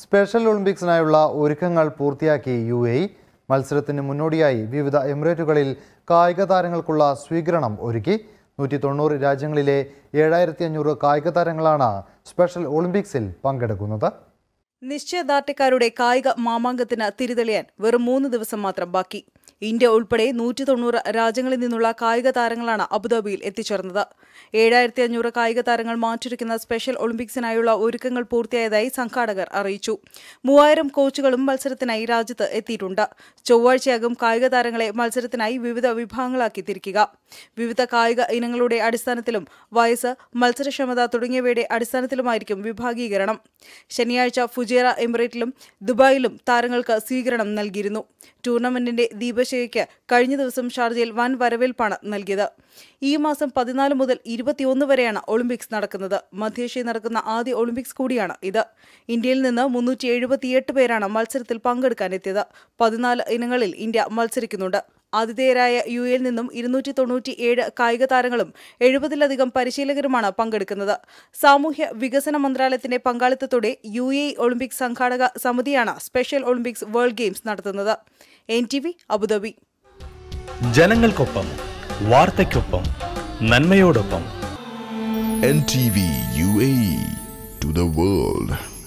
Special ഒളിമ്പിക്സിനായുള്ള ഒരുക്കങ്ങൾ പൂർത്തിയാക്കി U A മത്സരത്തിന് മുന്നോടിയായി വിവിധ എമിറേറ്റുകളിൽ കായിക താരങ്ങൾക്കുള്ള സ്വീകരണം ഒരുക്കി. നൂറ്റി തൊണ്ണൂറ് രാജ്യങ്ങളിലെ ഏഴായിരത്തി അഞ്ഞൂറ് കായിക താരങ്ങളാണ് സ്പെഷ്യൽ ഒളിമ്പിക്സിൽ പങ്കെടുക്കുന്നത്. നിശ്ചയദാർഢ്യക്കാരുടെ കായിക മാമാങ്കത്തിന് തിരിതെളിയാൻ വെറും മൂന്ന് ദിവസം മാത്രം ബാക്കി. ഇന്ത്യ ഉൾപ്പെടെ നൂറ്റി തൊണ്ണൂറ് രാജ്യങ്ങളിൽ നിന്നുള്ള കായിക താരങ്ങളാണ് അബുദാബിയിൽ എത്തിച്ചേർന്നത്. ഏഴായിരത്തി അഞ്ഞൂറ് കായിക താരങ്ങൾ മാറ്റിരിക്കുന്ന സ്പെഷ്യൽ ഒളിമ്പിക്സിനായുള്ള ഒരുക്കങ്ങൾ പൂർത്തിയായതായി സംഘാടകർ അറിയിച്ചു. മൂവായിരം കോച്ചുകളും മത്സരത്തിനായി രാജ്യത്ത് എത്തിയിട്ടുണ്ട്. ചൊവ്വാഴ്ചയാകും കായിക താരങ്ങളെ മത്സരത്തിനായി വിവിധ വിഭാഗങ്ങളാക്കി തിരിക്കുക. വിവിധ കായിക ഇനങ്ങളുടെ അടിസ്ഥാനത്തിലും വയസ്സ് മത്സരക്ഷമത തുടങ്ങിയവയുടെ അടിസ്ഥാനത്തിലുമായിരിക്കും വിഭാഗീകരണം. ശനിയാഴ്ച ഫുജേറ എമിറേറ്റിലും ദുബായിലും താരങ്ങൾക്ക് സ്വീകരണം നൽകിയിരുന്നു. ടൂർണമെന്റിന്റെ ദീപശയ്ക്ക് കഴിഞ്ഞ ദിവസം ഷാർജയിൽ വൻ വരവേൽപ്പാണ് നൽകിയത്. ഈ മാസം പതിനാല് മുതൽ ഇരുപത്തിയൊന്ന് വരെയാണ് ഒളിമ്പിക്സ് നടക്കുന്നത്. മധ്യേഷ്യയിൽ നടക്കുന്ന ആദ്യ ഒളിമ്പിക്സ് കൂടിയാണ് ഇത്. ഇന്ത്യയിൽ നിന്ന് മുന്നൂറ്റി പേരാണ് മത്സരത്തിൽ പങ്കെടുക്കാനെത്തിയത്. പതിനാല് ഇനങ്ങളിൽ ഇന്ത്യ മത്സരിക്കുന്നുണ്ട്. ആതിഥേയരായ യു എയിൽ നിന്നും ഇരുന്നൂറ്റി തൊണ്ണൂറ്റിയേഴ് കായിക താരങ്ങളും എഴുപതിലധികം പരിശീലകരുമാണ് പങ്കെടുക്കുന്നത്. സാമൂഹ്യ വികസന മന്ത്രാലയത്തിന്റെ പങ്കാളിത്തത്തോടെ യു എ ഒളിമ്പിക്സ് സംഘാടക സമിതിയാണ് സ്പെഷ്യൽ ഒളിമ്പിക്സ് വേൾഡ് ഗെയിംസ് നടത്തുന്നത്. N T V Abu Dhabi. ജനങ്ങൾക്കൊപ്പം വാർത്തയ്ക്കൊപ്പം നന്മയോടൊപ്പം. N T V U A to the world.